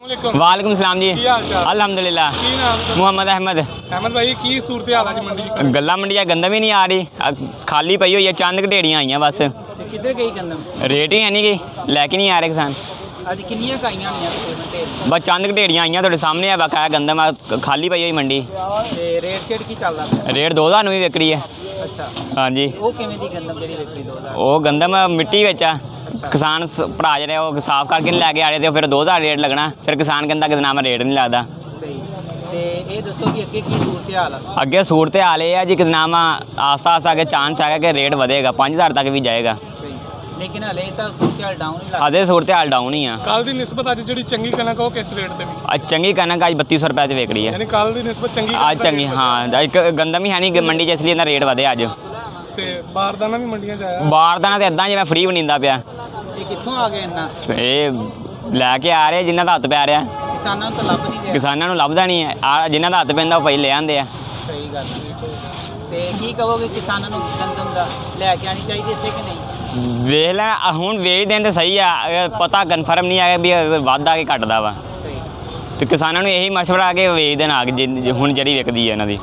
ਵਾਲੇਕੁਮ ਵਾਲੇकुम ਸਲਾਮ ਜੀ ਕੀ ਹਾਲ ਚਾਲ? ਅਲਹਮਦੁਲਿਲਾ ਕੀ ਨਾਮ ਤੁਹਾਡਾ? ਮੁਹੰਮਦ ਅਹਿਮਦ ਅਹਿਮਦ ਭਾਈ ਕੀ ਸੂਰਤ ਹਾਲ ਅੱਜ ਮੰਡੀ ਦੀ ਗੱਲਾਂ ਮੰਡੀਆਂ ਗੰਦਮ ਹੀ ਨਹੀਂ ਆ ਰਹੀ ਅ, ਖਾਲੀ ਪਈ ਹੋਈ ਹੈ ਚੰਦ ਘਟੇੜੀਆਂ ਆਈਆਂ ਬਸ ਤੇ ਕਿੱਧਰ ਗਈ ਗੰਦਮ ਰੇਟ ਹੀ ਹੈ ਨਹੀਂ ਗਈ ਲੈ ਕੇ ਨਹੀਂ ਆ ਰਹੇ ਕਿਸਾਨ ਅੱਜ ਕਿੰਨੀਆਂ ਕਾਈਆਂ ਹੋਈਆਂ ਤਕਰੀਬਨ ਢੇਰ ਬਸ ਚੰਦ ਘਟੇੜੀਆਂ ਆਈਆਂ ਤੁਹਾਡੇ ਸਾਹਮਣੇ ਆ ਬਕਾਇਆ ਗੰਦਮ ਆ, ਖਾਲੀ ਪਈ ਹੋਈ ਮੰਡੀ ਤੇ ਰੇਟ ਸ਼ੇਟ ਕੀ ਚੱਲਦਾ ਪਿਆ? ਰੇਟ 2000 ਨੂੰ ਵੀ ਵਿਕ ਰਹੀ ਹੈ ਅੱਛਾ। ਹਾਂਜੀ ਉਹ ਕਿਵੇਂ ਦੀ ਗੰਦਮ ਜਿਹੜੀ ਵਿਕਰੀ ਦੋ ਦਾ ਉਹ ਗੰਦਮ ਮਿੱਟੀ ਵਿੱਚ ਆ ਕਿਸਾਨ ਸ- ਭਰਾ ਜਿਹੜੇ ਉਹ ਸਾਫ਼ ਕਰਕੇ ਨਹੀਂ ਲੈ ਕੇ ਆ ਰਹੇ ਤੇ ਫਿਰ 2000 ਰੇਟ ਲੱਗਣਾ। ਫਿਰ ਕਿਸਾਨ ਕਹਿੰਦਾ ਕਿ ਨਾਮ ਰੇਟ ਨਹੀਂ ਲੱਗਦਾ। ਸਹੀ। ਤੇ ਇਹ ਦੱਸੋ ਕਿ ਅੱਗੇ ਕੀ ਸੂਰਤ ਹਾਲ ਆ? ਅੱਗੇ ਸੂਰਤ ਹਾਲ ਇਹ ਆ ਜੀ ਕਿ ਕੇ ਚਾਂਸ ਹੈਗਾ ਕਿ ਰੇਟ ਵਧੇਗਾ 5000 ਤੱਕ ਵੀ ਜਾਏਗਾ। ਸਹੀ। ਲੇਕਿਨ ਹਲੇ ਤਾਂ ਸੂਰਤ ਹਾਲ ਡਾਊਨ ਹੀ ਲੱਗਦਾ ਅਦੇ ਸੂਰਤ ਹਾਲ ਡਾਊਨ ਹੀ ਆ। ਕੱਲ ਦੀ ਨਿਸਬਤ ਅੱਜ ਜਿਹੜੀ ਚੰਗੀ ਕਣਕ ਆ ਉਹ ਕਿਸ ਰੇਟ ਤੇ ਵੀ ਅੱਜ ਚੰਗੀ ਕਣਕ ਅੱਜ 3200 ਰੁਪਏ ਤੇ ਵਿਕ ਰਹੀ ਹੈ। ਯਾਨੀ ਕੱਲ ਦੀ ਨਿਸਬਤ ਚੰਗੀ ਅੱਜ ਚੰਗੀ ਹਾਂ ਇੱਕ ਗੰਦਮ ਹੀ ਹੈ ਨਹੀਂ ਮੰਡੀ 'ਚ ਇਸ ਲਈ ਇਹਦਾ ਰੇਟ ਵਧਿਆ ਅੱਜ। ਤੇ ਬਾਰਦਾਨਾ ਵੀ ਮੰਡੀਆਂ ਚ ਆਇਆ। ਬਾਰਦਾਨਾ ਤੇ ਇਦਾਂ ਜਿਵੇਂ ਫ੍ਰੀ ਬਣੀਂਦਾ ਪਿਆ। ਕਿੱਥੋਂ ਆ ਗਿਆ ਇੰਨਾ? ਇਹ ਲੈ ਕੇ ਆ ਰਹੇ ਜਿਨ੍ਹਾਂ ਦਾ ਹੱਥ ਪੈ ਰਿਹਾ। ਕਿਸਾਨਾਂ ਨੂੰ ਤਾਂ ਲੱਭ ਨਹੀਂ ਰਿਹਾ। ਕਿਸਾਨਾਂ ਨੂੰ ਲੱਭਦਾ ਨਹੀਂ ਹੈ। ਆ ਜਿਨ੍ਹਾਂ ਦਾ ਹੱਥ ਪੈਂਦਾ ਉਹ ਪਹਿਲੇ ਲੈ ਆਂਦੇ ਆ। ਸਹੀ ਗੱਲ ਹੈ। ਤੇ ਕੀ ਕਹੋਗੇ ਕਿਸਾਨਾਂ ਨੂੰ ਗੰਦਮ ਦਾ? ਲੈ ਕੇ ਆਣੀ ਚਾਹੀਦੀ ਇੱਥੇ ਕਿ ਨਹੀਂ? ਵੇਖ ਲੈ ਹੁਣ ਵੇਚ ਦੇਣ ਤੇ ਸਹੀ ਆ। ਪਤਾ ਕਨਫਰਮ ਨਹੀਂ ਆ ਵੀ ਇਹ ਵਾਧਾ ਕਿ ਘਟਦਾ ਵਾ। ਤੇ ਕਿਸਾਨਾਂ ਨੂੰ ਇਹੀ ਮਸ਼ਵਰਾ ਕਿ ਵੇਚ ਦੇਣ ਆ ਹੁਣ ਜਿਹੜੀ ਵਿਕਦੀ ਹੈ ਇਹਨਾਂ ਦੀ।